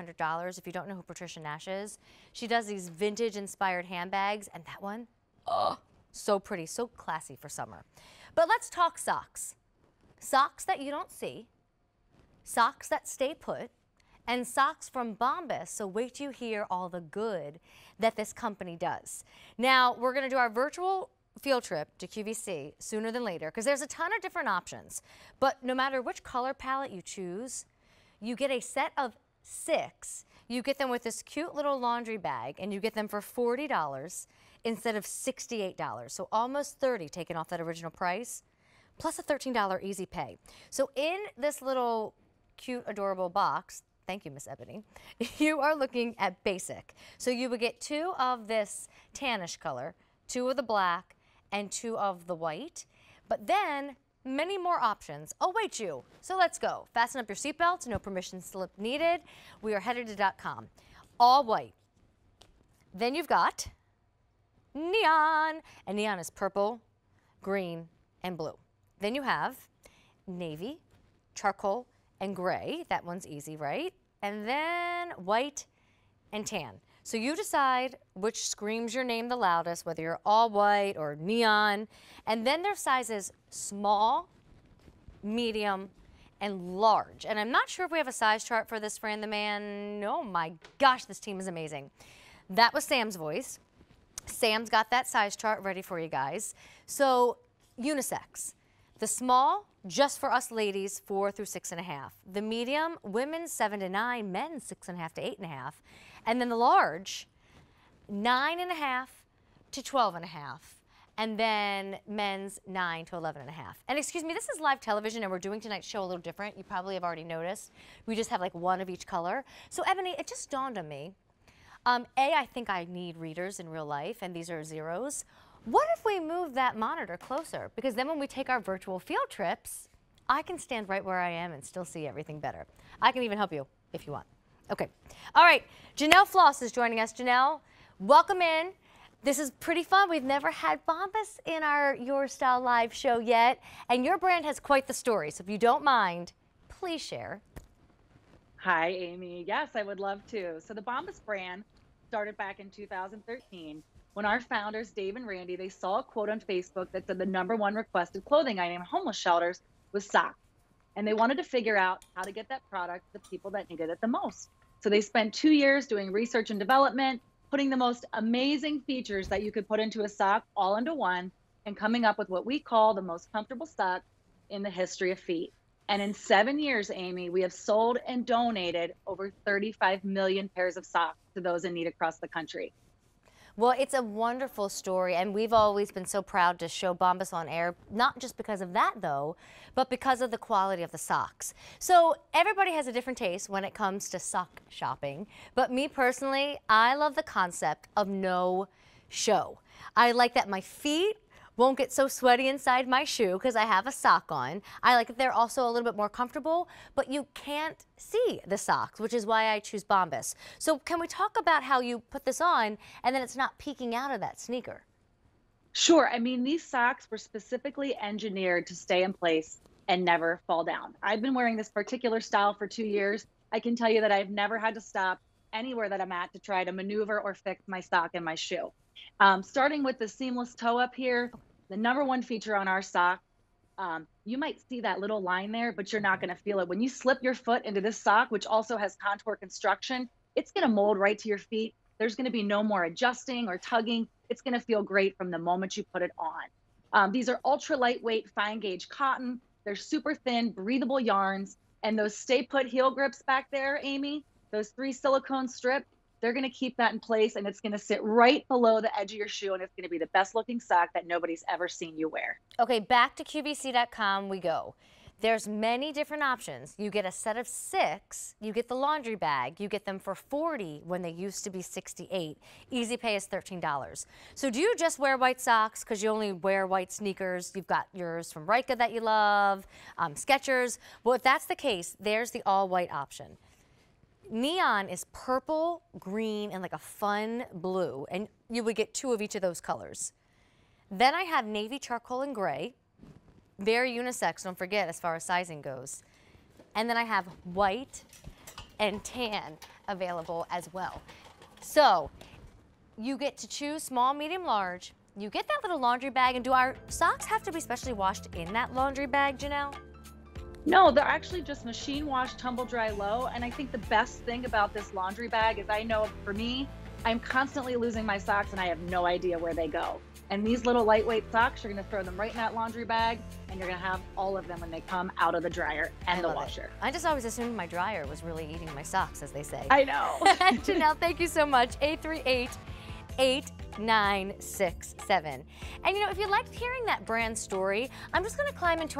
$100 if you don't know who Patricia Nash is. She does these vintage inspired handbags and that one, oh, so pretty, so classy for summer. But let's talk socks. Socks that you don't see, socks that stay put, and socks from Bombas. So wait till you hear all the good that this company does. Now, we're going to do our virtual field trip to QVC sooner than later because there's a ton of different options. But no matter which color palette you choose, you get a set of six. You get them with this cute little laundry bag and you get them for $40 instead of $68. So almost 30 taken off that original price plus a $13 easy pay. So in this little cute, adorable box, thank you, Miss Ebony, you are looking at basic. So you would get two of this tannish color, two of the black, and two of the white. But then many more options await you. So let's go. Fasten up your seatbelts, no permission slip needed. We are headed to dot .com. All white. Then you've got neon, and neon is purple, green, and blue. Then you have navy, charcoal, and gray. That one's easy, right? And then white and tan. So you decide which screams your name the loudest, whether you're all white or neon. And then their sizes small, medium, and large. And I'm not sure if we have a size chart for this Fran the Man. Oh my gosh, this team is amazing. That was Sam's voice. Sam's got that size chart ready for you guys. So unisex. The small, just for us ladies, four through six and a half. The medium, women seven to nine, men six and a half to eight and a half. And then the large, nine and a half to 12 and a half. And then men's 9 to 11 and a half. And excuse me, this is live television and we're doing tonight's show a little different. You probably have already noticed. We just have like one of each color. So Ebony, it just dawned on me. Um, a, I think I need readers in real life and these are zeros. What if we move that monitor closer? Because then when we take our virtual field trips, I can stand right where I am and still see everything better. I can even help you if you want. Okay. All right. Janelle Floss is joining us. Janelle, welcome in. This is pretty fun. We've never had Bombas in our Your Style Live show yet, and your brand has quite the story. So if you don't mind, please share. Hi, Amy. Yes, I would love to. So the Bombas brand started back in 2013 when our founders, Dave and Randy, they saw a quote on Facebook that said the number one requested clothing item in homeless shelters was socks and they wanted to figure out how to get that product to the people that needed it the most. So they spent two years doing research and development, putting the most amazing features that you could put into a sock all into one, and coming up with what we call the most comfortable sock in the history of feet. And in seven years, Amy, we have sold and donated over 35 million pairs of socks to those in need across the country. Well, it's a wonderful story, and we've always been so proud to show Bombas on air, not just because of that, though, but because of the quality of the socks. So everybody has a different taste when it comes to sock shopping, but me personally, I love the concept of no show. I like that my feet won't get so sweaty inside my shoe because I have a sock on. I like that they're also a little bit more comfortable, but you can't see the socks, which is why I choose Bombas. So can we talk about how you put this on and then it's not peeking out of that sneaker? Sure. I mean, these socks were specifically engineered to stay in place and never fall down. I've been wearing this particular style for two years. I can tell you that I've never had to stop anywhere that I'm at to try to maneuver or fix my sock in my shoe. Um, starting with the seamless toe up here, the number one feature on our sock. Um, you might see that little line there, but you're not going to feel it. When you slip your foot into this sock, which also has contour construction, it's going to mold right to your feet. There's going to be no more adjusting or tugging. It's going to feel great from the moment you put it on. Um, these are ultra lightweight, fine gauge cotton. They're super thin, breathable yarns. And those stay put heel grips back there, Amy, those three silicone strips, they're going to keep that in place and it's going to sit right below the edge of your shoe and it's going to be the best looking sock that nobody's ever seen you wear. Okay, back to QVC.com we go. There's many different options. You get a set of six, you get the laundry bag, you get them for 40 when they used to be 68. Easy pay is $13. So do you just wear white socks because you only wear white sneakers? You've got yours from Ryka that you love, um, Skechers. Well, if that's the case, there's the all white option. Neon is purple, green, and like a fun blue, and you would get two of each of those colors. Then I have navy, charcoal, and gray. Very unisex, don't forget, as far as sizing goes. And then I have white and tan. available as well. So you get to choose small, medium, large. You get that little laundry bag, and do our socks have to be specially washed in that laundry bag, Janelle? No, they're actually just machine wash, tumble dry low. And I think the best thing about this laundry bag is I know for me, I'm constantly losing my socks and I have no idea where they go. And these little lightweight socks, you're gonna throw them right in that laundry bag and you're gonna have all of them when they come out of the dryer and I the love it. washer. I just always assumed my dryer was really eating my socks, as they say. I know. Janelle, thank you so much. 838 8967. And you know, if you liked hearing that brand story, I'm just going to climb into